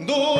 No.